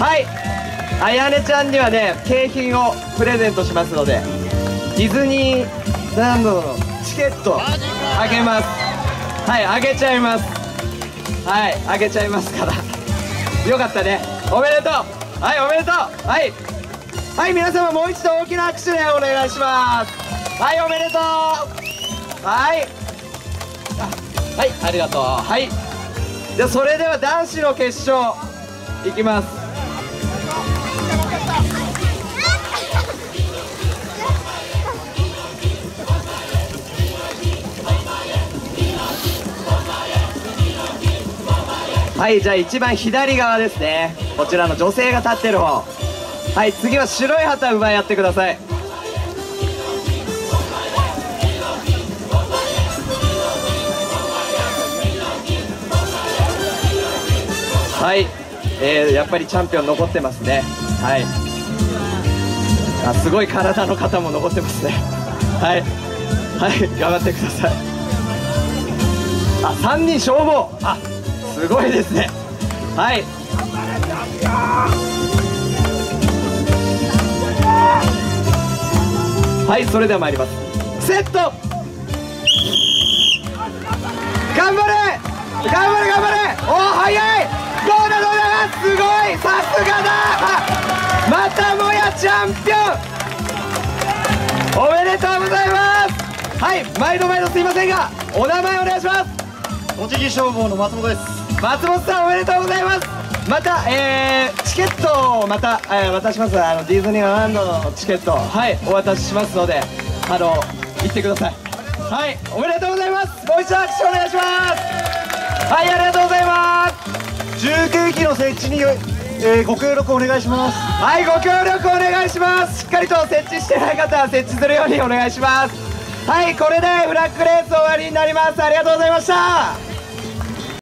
はい。あやねちゃんにはね景品をプレゼントしますのでディズニーランドのチケットあげます。はいあげちゃいます。はいあげちゃいますから。よかったね。おめでとう。はいおめでとう。はい。はい皆様もう一度大きな拍手でお願いします。はいおめでとう。はい。あはいありがとう。はい。じゃそれでは男子の決勝いきます。はいじゃあ一番左側ですね。こちらの女性が立ってる方。はい次は白い旗奪いやってください。はい、えー、やっぱりチャンピオン残ってますね。はい。あすごい体の方も残ってますね。はい。はい頑張ってください。あ三人消防。あすごいですね。はい。はいそれでは参ります。セット。頑張れ。頑張れ頑張れ。おお早い。どうだどうだ。すごい。さすがだ。またもやチャンピオン。おめでとうございます。はい毎度毎度すいませんがお名前お願いします。栃木消防の松本です。松本さんおめでとうございます。また、えー、チケットをまた、えー、渡します。あのディズニーランドのチケットはい。お渡ししますのであの行ってください。はい。おめでとうございます。もう一度拍手お願いします。はいありがとうございます。重慶機の設置に、えー、ご協力お願いします。はいご協力お願いします。しっかりと設置してない方は設置するようにお願いします。はいこれでフラッグレース終わりになります。ありがとうございました